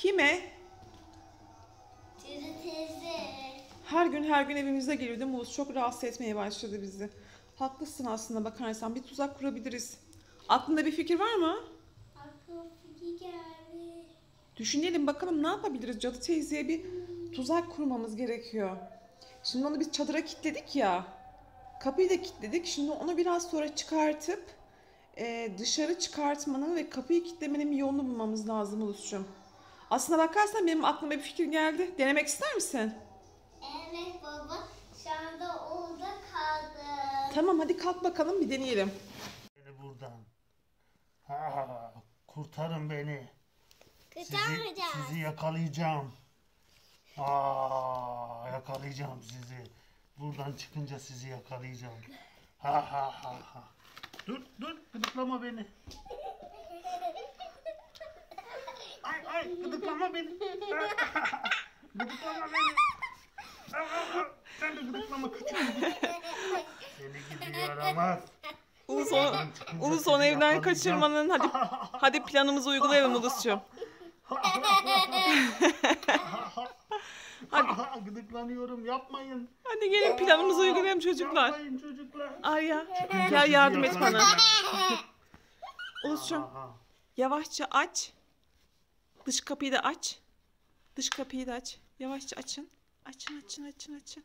Kime? Cadı teyze. Her gün her gün evimize geliyor değil mi Oğuz? Çok rahatsız etmeye başladı bizi. Haklısın aslında bakarsan. Bir tuzak kurabiliriz. Aklında bir fikir var mı? Aklıma fikir geldi. Düşünelim bakalım ne yapabiliriz? Cadı teyzeye bir tuzak kurmamız gerekiyor. Şimdi onu biz çadıra kilitledik ya. Kapıyı da kilitledik. Şimdi onu biraz sonra çıkartıp e, dışarı çıkartmanın ve kapıyı kilitlemenin bir yolunu bulmamız lazım Ulus'cum. Aslına bakarsan benim aklıma bir fikir geldi. Denemek ister misin? Evet baba. Şu anda orada kaldı. Tamam hadi kalk bakalım bir deneyelim. Beni buradan. Ha, kurtarın beni. Sizi, Kurtarmayacağız. sizi yakalayacağım. Aa, yakalayacağım sizi. Buradan çıkınca sizi yakalayacağım. Ha ha ha ha. Dur dur gıdıklama beni. Ay gıdıklama beni. gıdıklama beni. Aa, Sen de gıdıklama küçük. Seni gidi yaramaz. Ulus onu, Ulus onu evden kaçırmanın hadi hadi planımızı uygulayalım Ulus'cum. Hadi. Gıdıklanıyorum yapmayın. Hadi gelin planımızı uygulayalım çocuklar. Yapmayın çocuklar. Arya gel yardım et bana. Ulus'cum yavaşça aç. Dış kapıyı da aç. Dış kapıyı da aç. Yavaşça açın. Açın açın açın açın.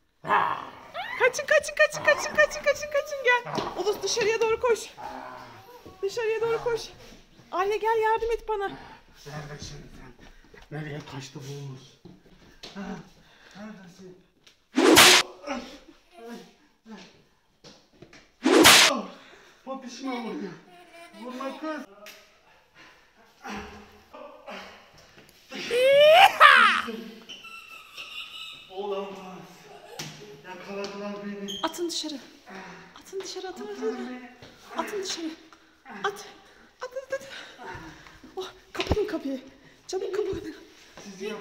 Kaçın kaçın kaçın kaçın kaçın kaçın kaçın gel. Ulus dışarıya doğru koş. Dışarıya doğru koş. Arya gel yardım et bana. Neredesin sen? Nereye kaçtı bu Ulus? Neredesin? Ah, Papişime vuruyor. Vurma kız. Yakaladılar beni. Atın dışarı. Atın dışarı atın atın. Atın dışarı. At. At at at. Oh, kapatın kapıyı. Çabuk kapatın.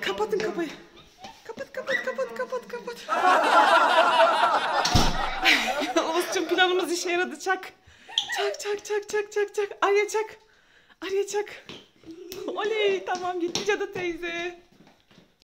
Kapatın kapıyı. Kapat kapat kapat kapat kapat. Oğuzcum planımız işe yaradı çak. Çak çak çak çak çak çak. Arya çak. Arya çak. Oley tamam gitti cadı teyze.